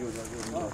有啊有啊。